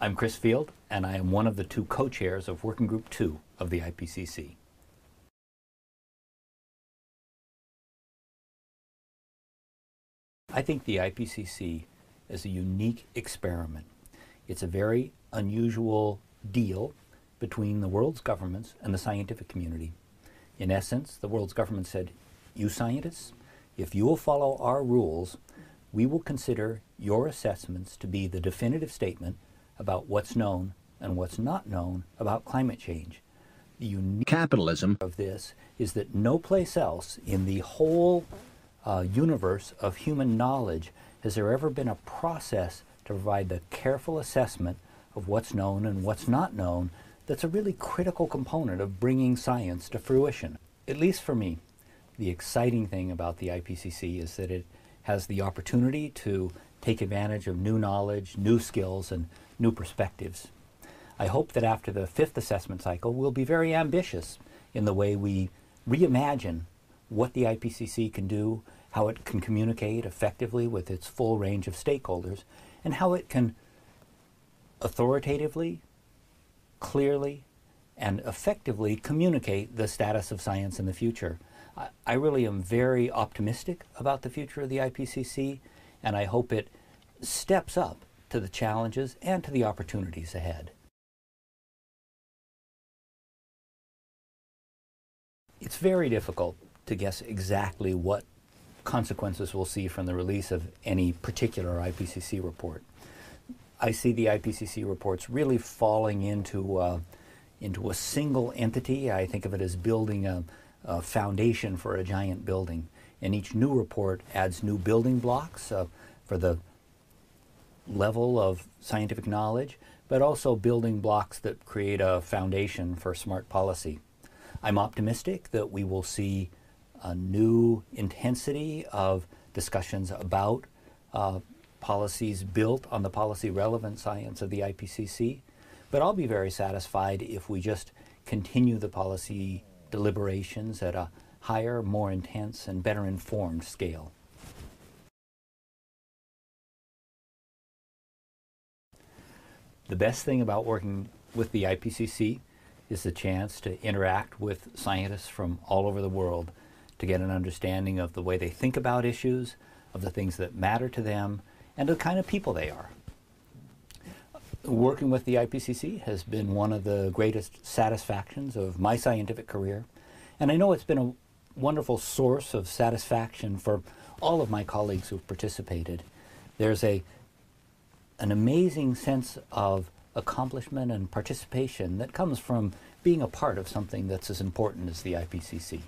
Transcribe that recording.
I'm Chris Field, and I am one of the two co-chairs of Working Group 2 of the IPCC. I think the IPCC is a unique experiment. It's a very unusual deal between the world's governments and the scientific community. In essence, the world's government said, you scientists, if you will follow our rules, we will consider your assessments to be the definitive statement about what's known and what's not known about climate change. The unique capitalism of this is that no place else in the whole uh, universe of human knowledge has there ever been a process to provide the careful assessment of what's known and what's not known that's a really critical component of bringing science to fruition. At least for me, the exciting thing about the IPCC is that it has the opportunity to take advantage of new knowledge, new skills, and new perspectives. I hope that after the fifth assessment cycle, we'll be very ambitious in the way we reimagine what the IPCC can do, how it can communicate effectively with its full range of stakeholders, and how it can authoritatively, clearly, and effectively communicate the status of science in the future. I, really am very optimistic about the future of the IPCC, and I hope it steps up to the challenges and to the opportunities ahead. It's very difficult to guess exactly what consequences we'll see from the release of any particular IPCC report. I see the IPCC reports really falling into uh, into a single entity. I think of it as building a, a, foundation for a giant building, and each new report adds new building blocks uh, for the level of scientific knowledge, but also building blocks that create a foundation for smart policy. I'm optimistic that we will see a new intensity of discussions about uh, policies built on the policy relevant science of the IPCC. But I'll be very satisfied if we just continue the policy deliberations at a higher, more intense, and better informed scale. The best thing about working with the IPCC is the chance to interact with scientists from all over the world to get an understanding of the way they think about issues, of the things that matter to them, and the kind of people they are. Working with the IPCC has been one of the greatest satisfactions of my scientific career, and I know it's been a wonderful source of satisfaction for all of my colleagues who've participated. There's a an amazing sense of accomplishment and participation that comes from being a part of something that's as important as the IPCC.